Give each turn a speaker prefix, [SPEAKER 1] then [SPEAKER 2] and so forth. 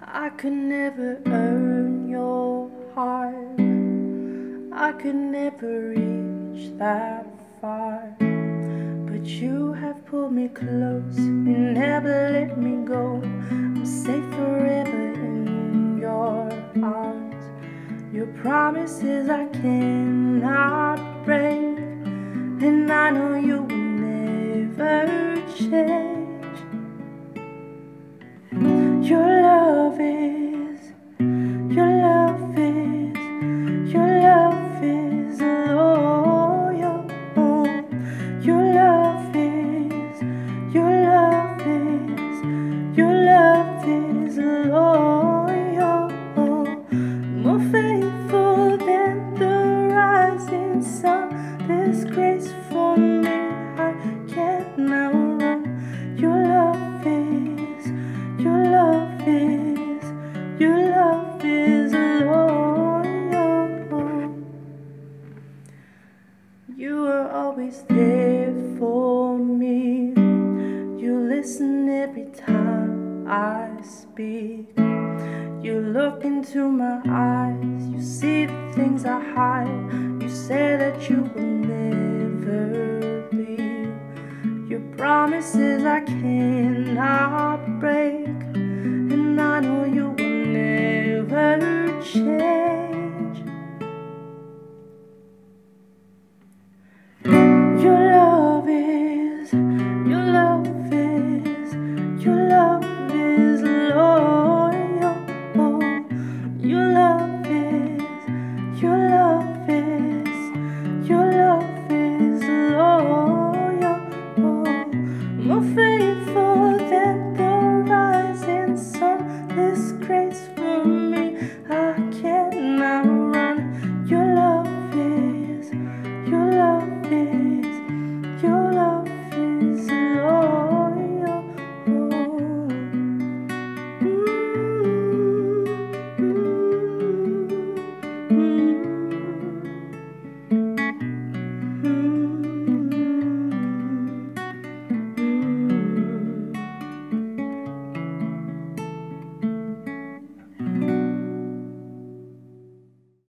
[SPEAKER 1] I could never earn your heart. I could never reach that far. But you have pulled me close. You never let me go. I'm safe forever in your arms. Your promises I cannot break. And I know you will never change. This grace for me, I can't run. Your love is, your love is, your love is loyal. You are always there for me. You listen every time I speak. You look into my eyes. You see the things I hide. You say that you will promises I cannot break. And I know you will never change. More faithful than the rising sun. This